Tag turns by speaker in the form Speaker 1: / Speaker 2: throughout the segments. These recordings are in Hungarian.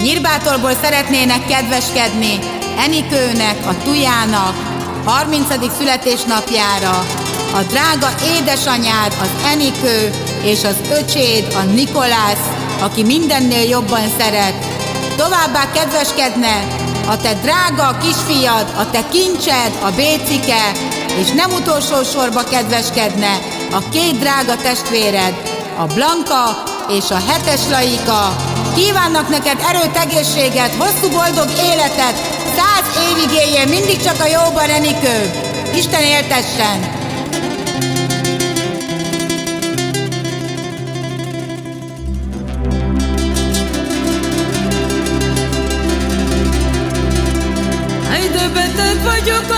Speaker 1: Nyírbátorból szeretnének kedveskedni Enikőnek, a Tujának 30. születésnapjára a drága édesanyád, az Enikő és az öcséd, a Nikolász, aki mindennél jobban szeret. Továbbá kedveskedne a te drága kisfiad, a te kincsed, a Bécike, és nem utolsó sorba kedveskedne a két drága testvéred, a Blanka és a hetes Laika. Kívánnak neked erőt, egészséget, hosszú boldog életet, száz évig éljél mindig csak a jóban, Enikő. Isten éltessen!
Speaker 2: beteg vagyok anyám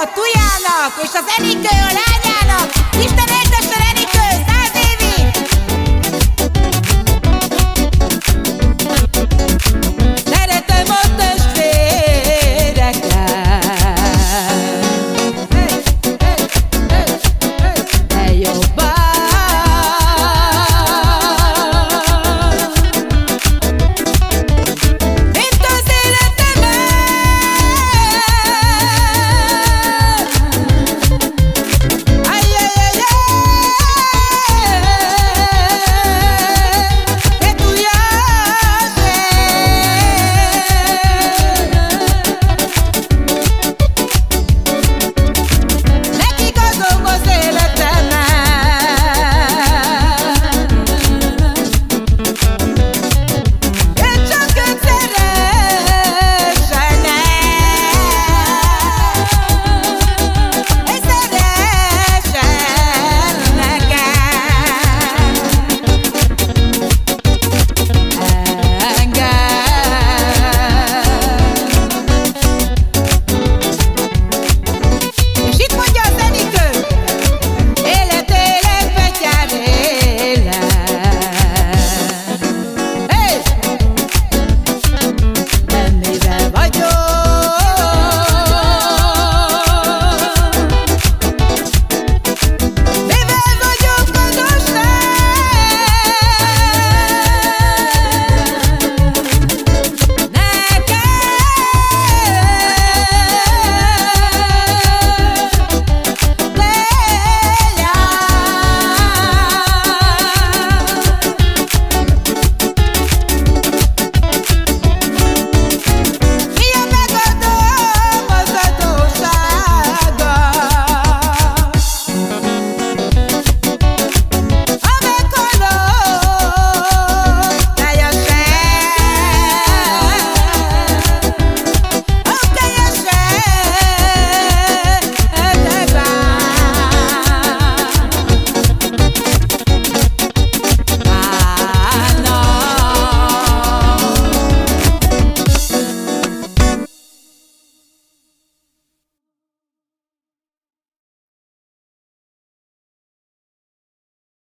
Speaker 1: a Tujának és az Enikő a lányának, Isten